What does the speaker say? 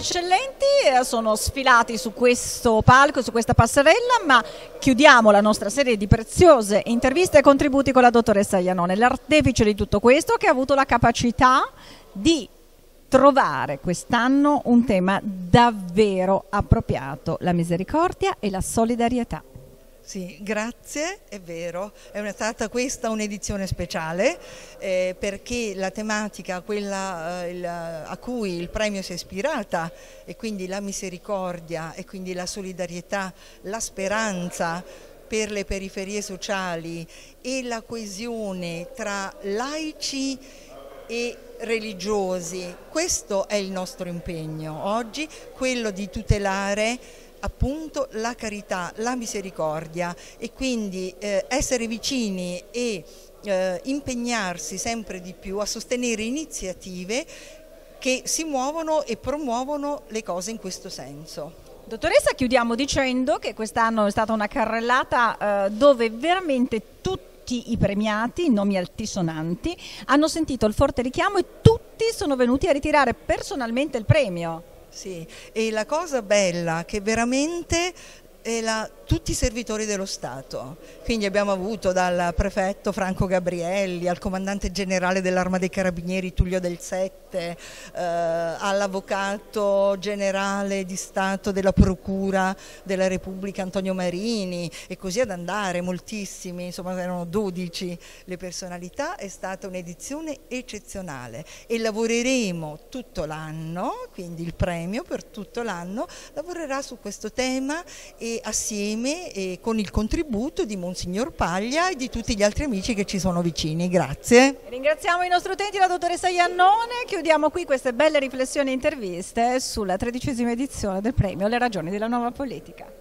media sono sfilati su questo palco, su questa passerella, ma chiudiamo la nostra serie di preziose interviste e contributi con la dottoressa Ianone, l'artefice di tutto questo che ha avuto la capacità di trovare quest'anno un tema davvero appropriato, la misericordia e la solidarietà. Sì, grazie, è vero, è stata questa un'edizione speciale eh, perché la tematica, quella eh, il, a cui il premio si è ispirata e quindi la misericordia e quindi la solidarietà, la speranza per le periferie sociali e la coesione tra laici e religiosi. Questo è il nostro impegno oggi, quello di tutelare appunto la carità, la misericordia e quindi eh, essere vicini e eh, impegnarsi sempre di più a sostenere iniziative che si muovono e promuovono le cose in questo senso. Dottoressa, chiudiamo dicendo che quest'anno è stata una carrellata eh, dove veramente tutti i premiati, nomi altisonanti, hanno sentito il forte richiamo e tutti sono venuti a ritirare personalmente il premio. Sì, e la cosa bella che veramente la, tutti i servitori dello Stato, quindi abbiamo avuto dal prefetto Franco Gabrielli al comandante generale dell'Arma dei Carabinieri Tullio Del Sette, eh, all'avvocato generale di Stato della Procura della Repubblica Antonio Marini e così ad andare, moltissimi, insomma erano 12 le personalità, è stata un'edizione eccezionale e lavoreremo tutto l'anno, quindi il premio per tutto l'anno lavorerà su questo tema assieme e con il contributo di Monsignor Paglia e di tutti gli altri amici che ci sono vicini. Grazie. Ringraziamo i nostri utenti, la dottoressa Iannone. Chiudiamo qui queste belle riflessioni e interviste sulla tredicesima edizione del premio Le ragioni della nuova politica.